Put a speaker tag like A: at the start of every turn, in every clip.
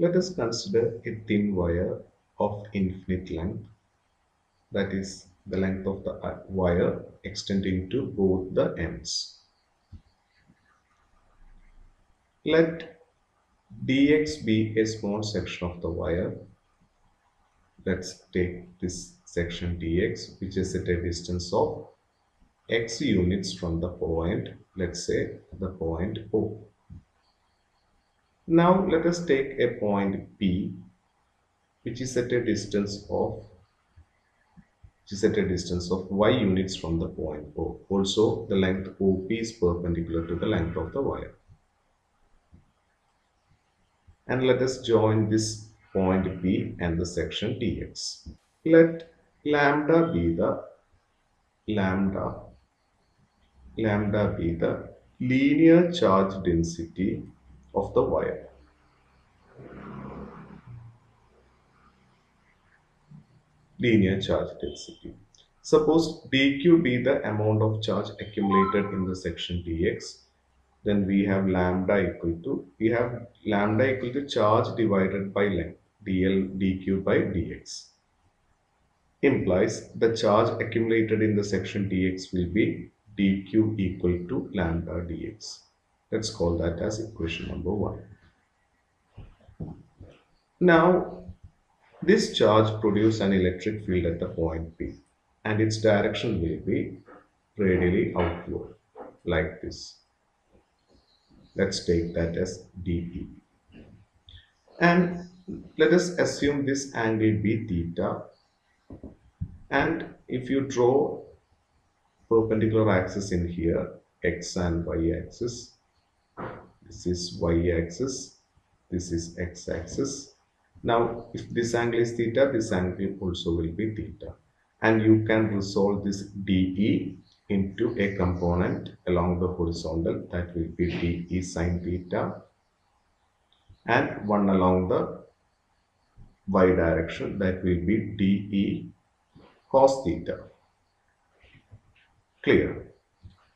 A: Let us consider a thin wire of infinite length that is the length of the uh, wire extending to both the ends. Let dx be a small section of the wire. Let's take this section dx which is at a distance of x units from the point, let's say the point O. Now let us take a point P which is at a distance of which is at a distance of y units from the point O. Also the length OP is perpendicular to the length of the wire. And let us join this point P and the section dx. Let lambda be the lambda lambda be the linear charge density of the wire. Linear charge density. Suppose dq be the amount of charge accumulated in the section dx, then we have lambda equal to, we have lambda equal to charge divided by length, dl dq by dx. Implies the charge accumulated in the section dx will be dq equal to lambda dx. Let's call that as equation number 1. Now, this charge produces an electric field at the point P and its direction will be radially outward like this. Let's take that as dE. And let us assume this angle be theta and if you draw perpendicular axis in here x and y axis this is y axis this is x axis now if this angle is theta this angle also will be theta. And you can resolve this dE into a component along the horizontal. That will be dE sine theta. And one along the y direction. That will be dE cos theta. Clear?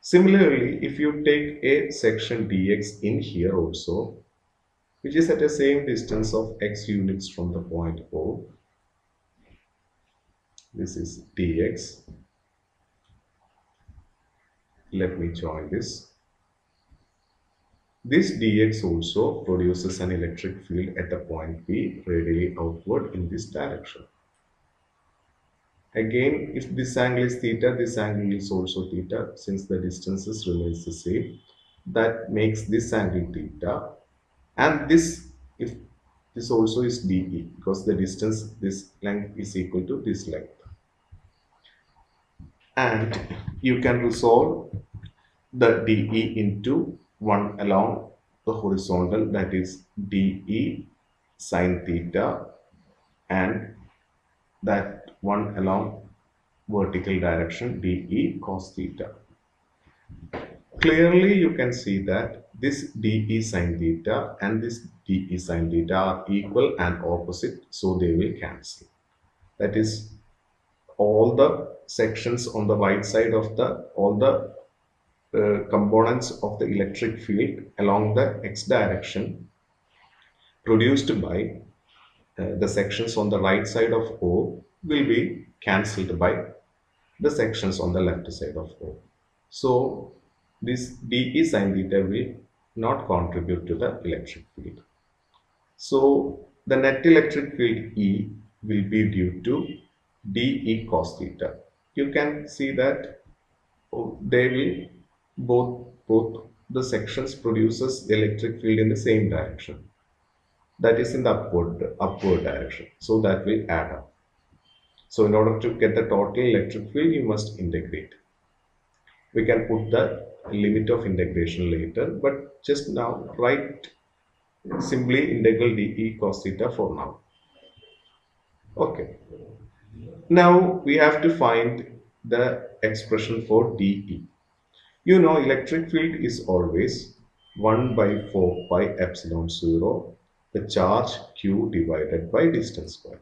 A: Similarly, if you take a section dx in here also, which is at the same distance of x units from the point O, this is dx. Let me join this. This dx also produces an electric field at the point P radially outward in this direction. Again, if this angle is theta, this angle is also theta since the distances remains the same. That makes this angle theta and this if this also is dE because the distance this length is equal to this length. And you can resolve the dE into one along the horizontal that is dE sine theta and that one along vertical direction dE cos theta. Clearly you can see that this dE sine theta and this dE sine theta are equal and opposite so they will cancel. That is all the sections on the right side of the all the uh, components of the electric field along the x direction produced by uh, the sections on the right side of O will be cancelled by the sections on the left side of O. So this dE sine theta will not contribute to the electric field. So the net electric field E will be due to dE cos theta. You can see that oh, they will both both the sections produces electric field in the same direction that is in the upward upward direction so that will add up so in order to get the total electric field you must integrate. We can put the limit of integration later but just now write simply integral dE cos theta for now. Okay. Now we have to find the expression for dE you know electric field is always 1 by 4 pi epsilon 0 the charge q divided by distance square.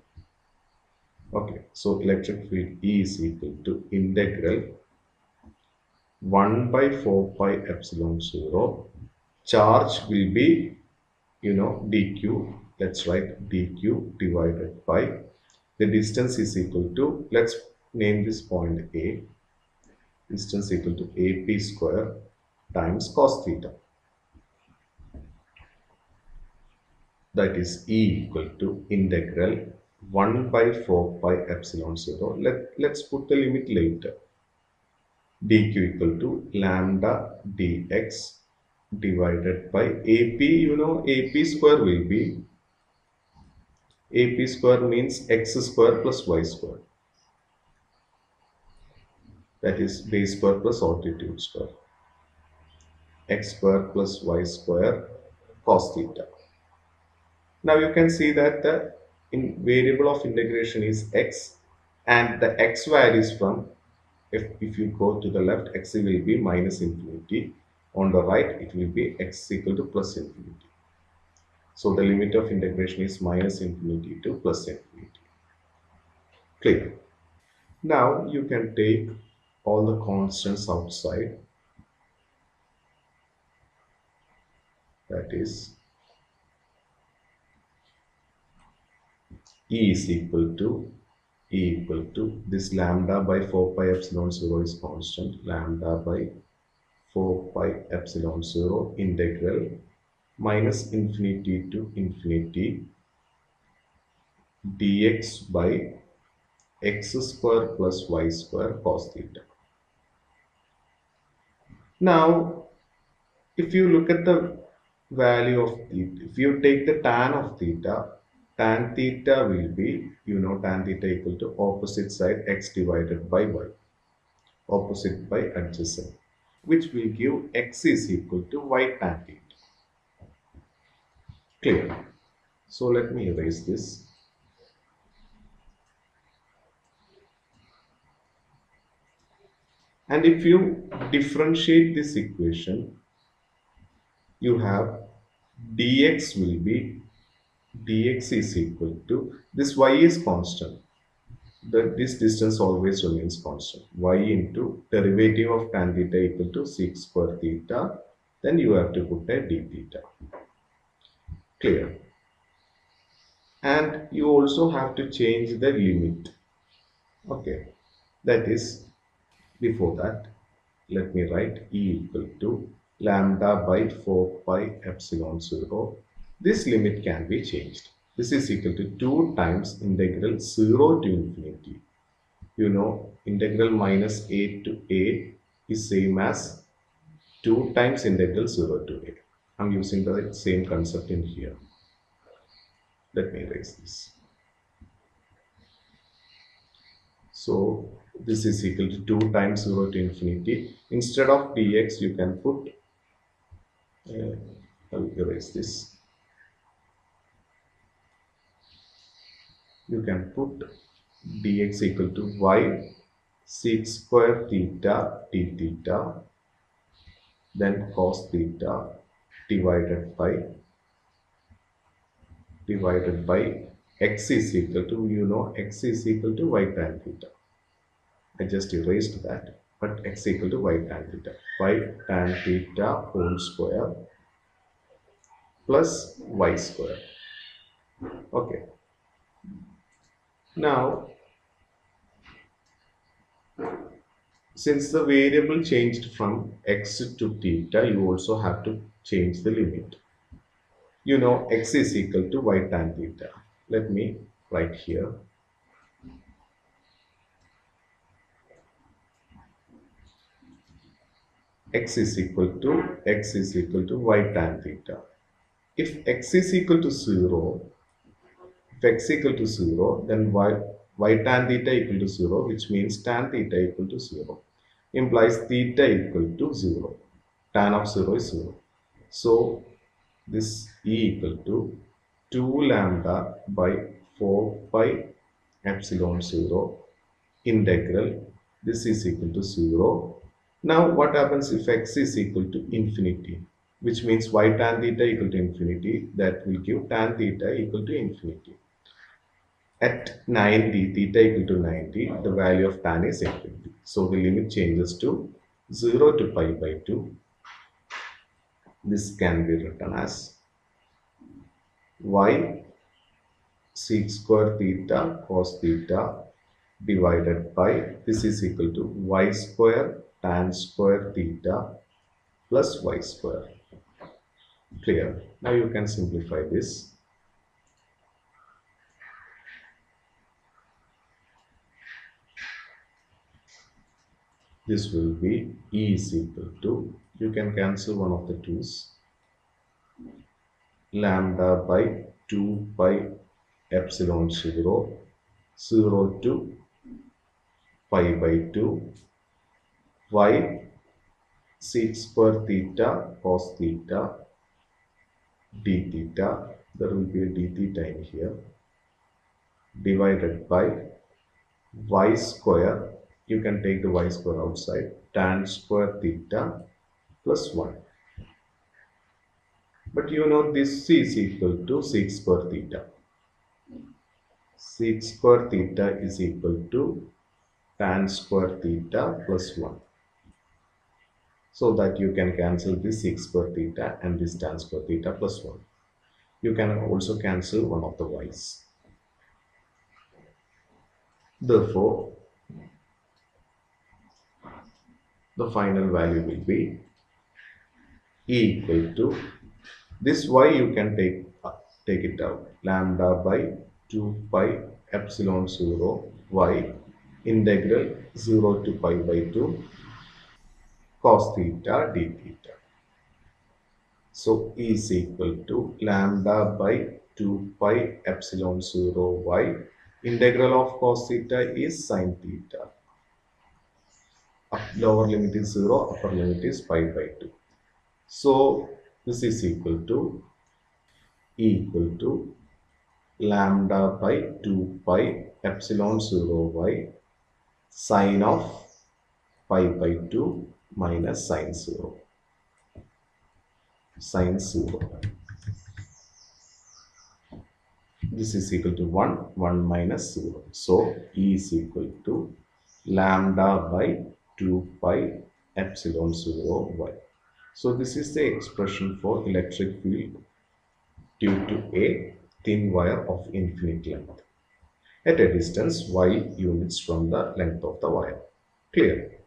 A: Okay, so electric field E is equal to integral 1 by 4 pi epsilon 0 charge will be you know dq let's write dq divided by the distance is equal to let's name this point a. Distance equal to ap square times cos theta. That is e equal to integral 1 by 4 pi epsilon 0 let let's put the limit later dq equal to lambda dx divided by AP. You know, AP square will be AP square means x square plus y square. That is base square plus altitude square. x square plus y square cos theta. Now you can see that the in variable of integration is x and the x varies from if, if you go to the left x will be minus infinity. On the right it will be x equal to plus infinity. So the limit of integration is minus infinity to plus infinity. Clear? Now you can take all the constants outside. That is E is equal to E equal to this lambda by 4 pi epsilon 0 is constant lambda by 4 pi epsilon 0 integral minus infinity to infinity dx by x square plus y square cos theta. Now, if you look at the value of theta, if you take the tan of theta, tan theta will be, you know, tan theta equal to opposite side x divided by y, opposite by adjacent which will give x is equal to y tan theta. Clear? So let me erase this. And if you differentiate this equation, you have dx will be dx is equal to this y is constant that this distance always remains constant. y into derivative of tan theta equal to sec square theta. Then you have to put a d theta. Clear? And you also have to change the limit. Okay. That is, before that, let me write e equal to lambda by 4 pi epsilon 0. This limit can be changed. This is equal to 2 times integral 0 to infinity. You know, integral minus a to a is same as 2 times integral 0 to a. I'm using the same concept in here. Let me erase this. So this is equal to 2 times 0 to infinity. Instead of dx, you can put, uh, I'll erase this. You can put dx equal to y sec square theta d theta then cos theta divided by divided by x is equal to you know x is equal to y tan theta. I just erased that but x equal to y tan theta. Y tan theta whole square plus y square. Okay now, since the variable changed from x to theta, you also have to change the limit. You know x is equal to y tan theta. Let me write here. x is equal to x is equal to y tan theta. If x is equal to 0, if x equal to 0, then y, y tan theta equal to 0, which means tan theta equal to 0, implies theta equal to 0. Tan of 0 is 0. So, this E equal to 2 lambda by 4 pi epsilon 0 integral this is equal to 0. Now what happens if x is equal to infinity which means y tan theta equal to infinity that will give tan theta equal to infinity at 90 theta equal to 90 the value of tan is infinity so the limit changes to 0 to pi by 2 this can be written as y sec square theta cos theta divided by this is equal to y square tan square theta plus y square. Clear. Now you can simplify this. This will be E is equal to, you can cancel one of the twos, lambda by 2 pi epsilon 0, 0 to pi by 2, y sec square theta cos theta d theta there will be a d theta in here divided by y square you can take the y square outside tan square theta plus 1 but you know this c is equal to sec square theta sec square theta is equal to tan square theta plus 1 so that you can cancel this sec square theta and this tan square theta plus 1. You can also cancel one of the y's. Therefore, the final value will be e equal to this y you can take uh, take it out lambda by 2 pi epsilon 0 y integral 0 to pi by 2 cos theta d theta. So E is equal to lambda by 2 pi epsilon 0 y. Integral of cos theta is sin theta. Lower limit is 0, upper limit is pi by 2. So this is equal to E equal to lambda by 2 pi epsilon 0 y sine of pi by 2 minus sine 0. Sine 0. This is equal to 1, 1 minus 0. So, E is equal to lambda by 2 pi epsilon 0 y. So, this is the expression for electric field due to a thin wire of infinite length at a distance y units from the length of the wire. Clear?